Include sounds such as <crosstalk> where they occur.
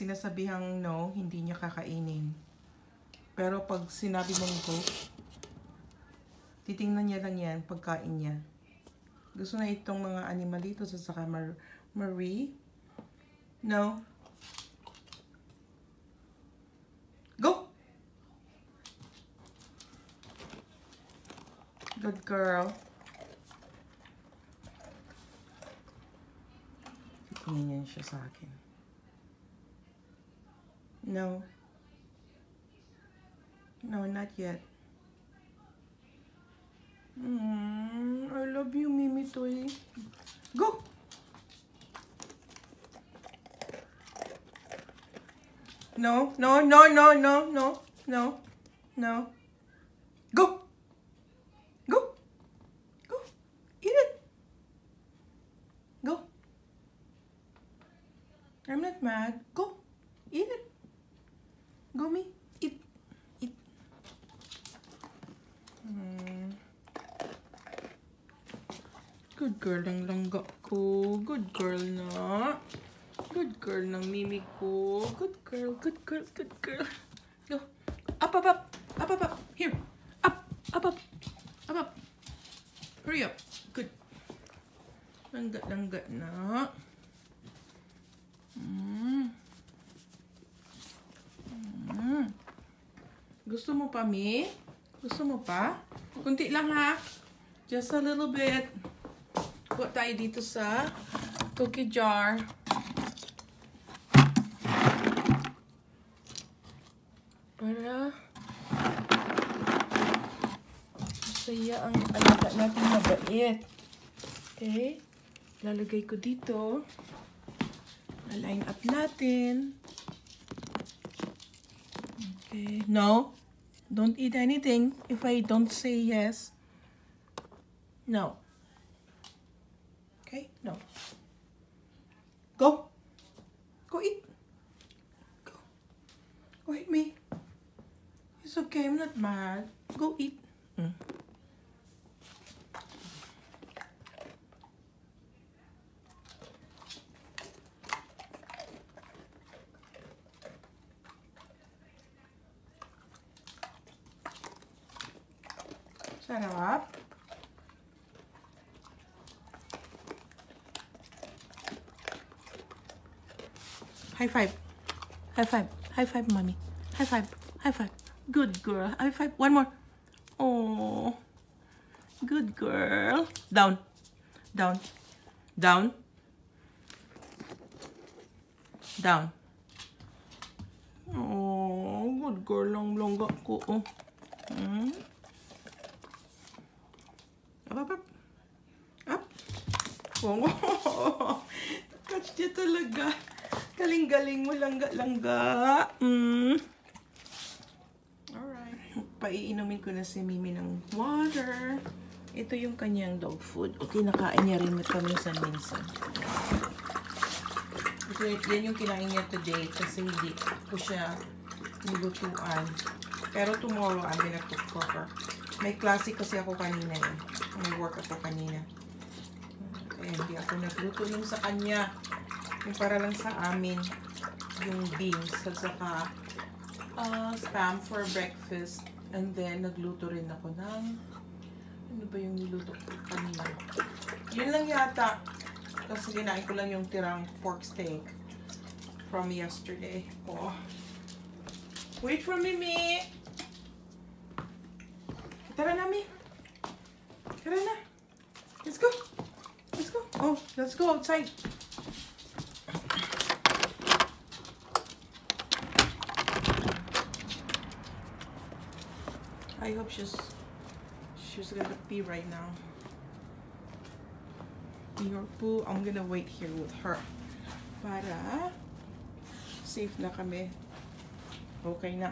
sinasabihang no, hindi niya kakainin. Pero pag sinabi mong go, titingnan niya lang yan pagkain niya. Gusto na itong mga animalito sa saka Mar Marie. No. Go! Good girl. Tingin yan siya sa akin. No. No, not yet. Mm, I love you, Mimi Toy. Go! No, no, no, no, no, no, no, no. Go! Go! Go! Eat it! Go! I'm not mad. Go! Girl ng langga ko. Good girl na. Good girl ng mimi ko. Good girl, good girl, good girl. Go. Up, up, up. Up, up, up. Here. Up, up, up. Up, up. Hurry up. Good. Langga, langga na. Mm. Mm. Gusto mo pa, Mi? Gusto mo pa? Kunti lang, ha? Just a little bit. Kuha tayo dito sa cookie jar. Para masaya ang alaga natin mabait. Okay? Lalagay ko dito. Line up natin. Okay. No. Don't eat anything if I don't say yes. No. Okay? No. Go. Go eat. Go. Go hit me. It's okay. I'm not mad. Go eat. Mm. Sarap. High five. High five. High five, mommy. High five. High five. Good girl. High five. One more. Oh. Good girl. Down. Down. Down. Down. Oh, good girl lang langga ko. Oh. Up, up, up. Up. Oh, <laughs> catch niya talaga. Galing-galing mo, langga-langga. Mm. Alright. Paiinumin ko na si Mimi ng water. Ito yung kanyang dog food. O, kinakain niya rin. Ito, yan yung kinain niya today kasi hindi ko siya nilutuan. Pero tomorrow, I'm gonna cook for her. May klase kasi ako kanina eh. May work ako kanina. Kaya hindi ako nagluto yung sa kanya. Yung para lang sa amin. Yung beans at saka uh, spam for breakfast. And then, nagluto rin ako ng ano ba yung niluto ko kanina? Yun lang yata. Kasi kinain ko lang yung tirang pork steak from yesterday. Oh. Wait for me, me! Tara na, me! Tara na! Let's go! Let's go! Oh, let's go outside! I hope she's she's gonna be right now. Your poo, I'm gonna wait here with her. Para safe na kami. Okay na.